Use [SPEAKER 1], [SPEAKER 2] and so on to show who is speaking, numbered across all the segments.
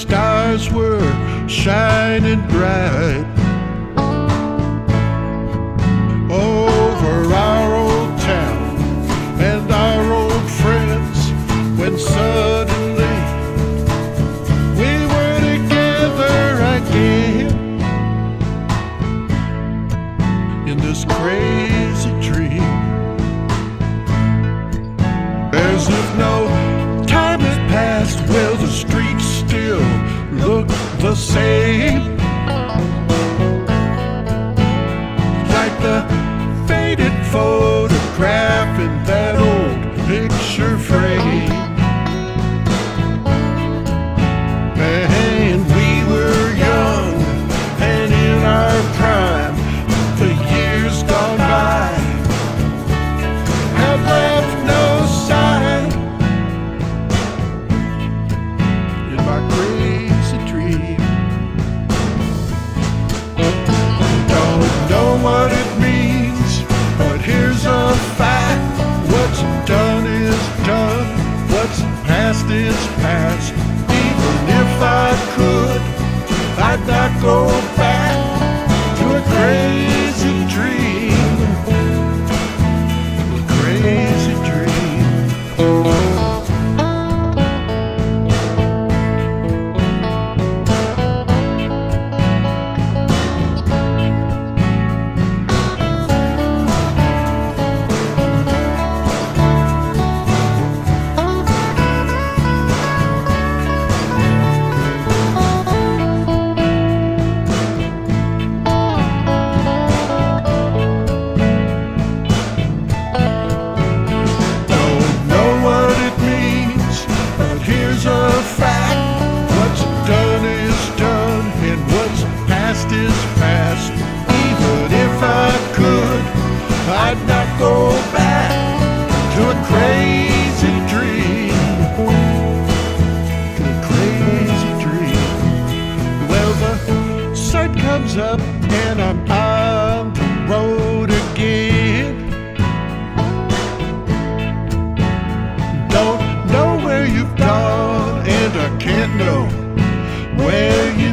[SPEAKER 1] stars were shining bright over our old town and our old friends when suddenly we were together again in this crazy dream. There's no the same. Like the faded photograph in that old picture frame. And we were young and in our prime. The years gone by have left no sign in my crazy Don't know what it means, but here's a fact. What's done is done, what's past is past. Even if I could, I'd not go back to a crazy dream. To a crazy dream. Well, the sun comes up, and I'm on the road again. Don't know where you've gone, and I can't know where you've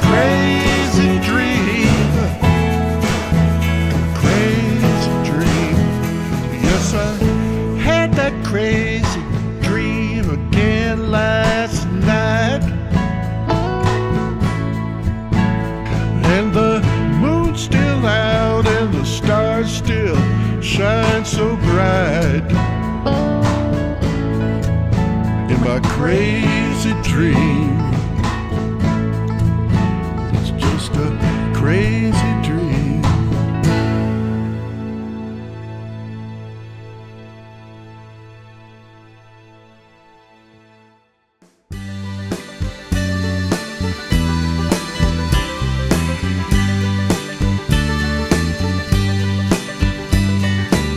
[SPEAKER 1] crazy dream. Crazy dream. Yes, I had that crazy dream again last night. And the moon's still out and the stars still shine so bright. In my crazy dream, crazy dream.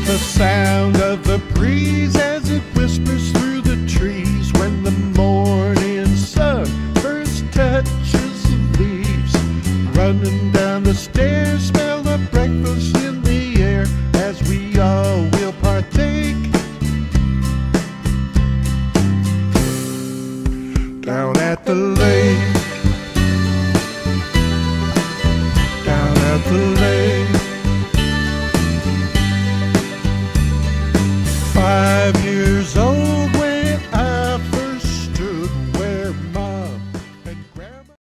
[SPEAKER 1] The sound of the breeze Running down the stairs, smell the breakfast in the air as we all will partake. Down at the lake.